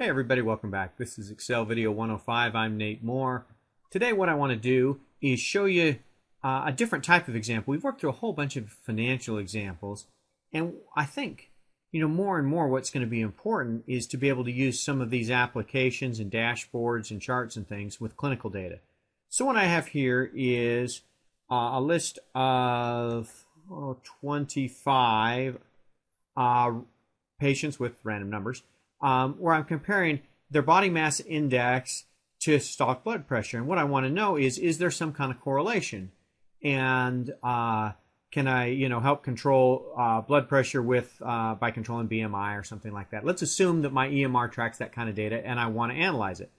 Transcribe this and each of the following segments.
Hey everybody, welcome back. This is Excel Video 105. I'm Nate Moore. Today what I want to do is show you uh, a different type of example. We've worked through a whole bunch of financial examples and I think you know more and more what's going to be important is to be able to use some of these applications and dashboards and charts and things with clinical data. So what I have here is uh, a list of oh, 25 uh, patients with random numbers um, where I'm comparing their body mass index to systolic blood pressure. And what I want to know is, is there some kind of correlation? And uh, can I, you know, help control uh, blood pressure with uh, by controlling BMI or something like that? Let's assume that my EMR tracks that kind of data, and I want to analyze it.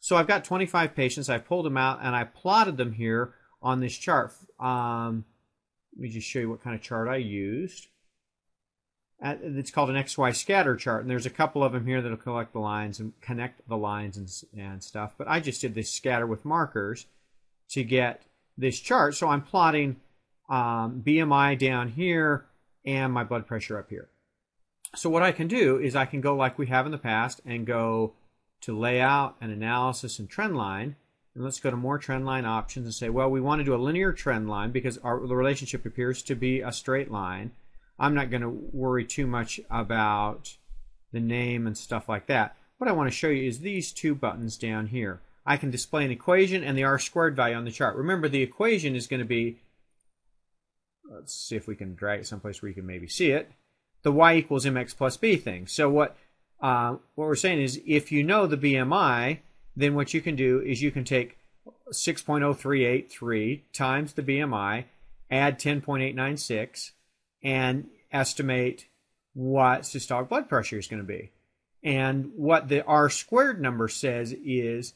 So I've got 25 patients. I pulled them out and I plotted them here on this chart. Um, let me just show you what kind of chart I used it's called an XY scatter chart, and there's a couple of them here that'll collect the lines and connect the lines and, and stuff. But I just did this scatter with markers to get this chart. So I'm plotting um, BMI down here and my blood pressure up here. So what I can do is I can go like we have in the past and go to layout and analysis and trend line. And let's go to more trend line options and say, well, we want to do a linear trend line because our, the relationship appears to be a straight line. I'm not going to worry too much about the name and stuff like that. What I want to show you is these two buttons down here. I can display an equation and the r squared value on the chart. Remember, the equation is going to be, let's see if we can drag it someplace where you can maybe see it, the y equals mx plus b thing. So what, uh, what we're saying is if you know the BMI, then what you can do is you can take 6.0383 times the BMI, add 10.896, and estimate what systolic blood pressure is going to be. And what the R squared number says is,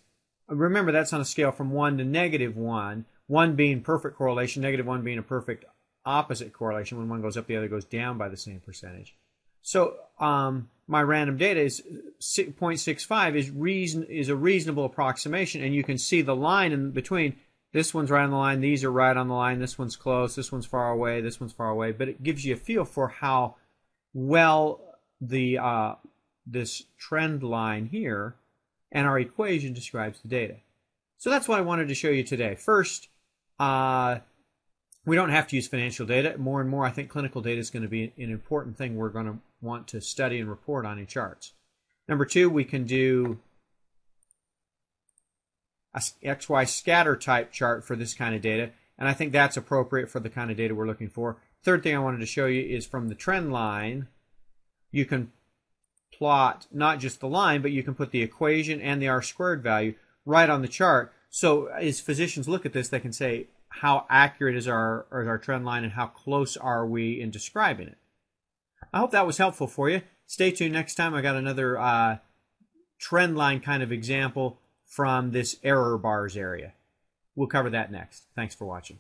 remember that's on a scale from 1 to negative 1, 1 being perfect correlation, negative 1 being a perfect opposite correlation. When one goes up, the other goes down by the same percentage. So um, my random data is 0.65 is reason is a reasonable approximation, and you can see the line in between this one's right on the line. These are right on the line. This one's close. This one's far away. This one's far away. But it gives you a feel for how well the uh, this trend line here and our equation describes the data. So that's what I wanted to show you today. First, uh, we don't have to use financial data. More and more, I think clinical data is going to be an important thing we're going to want to study and report on in charts. Number two, we can do a XY scatter type chart for this kind of data, and I think that's appropriate for the kind of data we're looking for. Third thing I wanted to show you is from the trend line, you can plot not just the line, but you can put the equation and the R squared value right on the chart. So as physicians look at this, they can say, how accurate is our, is our trend line and how close are we in describing it? I hope that was helpful for you. Stay tuned next time. I got another uh, trend line kind of example from this error bars area. We'll cover that next. Thanks for watching.